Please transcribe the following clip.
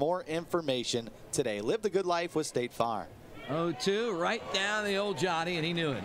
more information today. Live the good life with State Farm. 0-2, right down the old Johnny, and he knew it.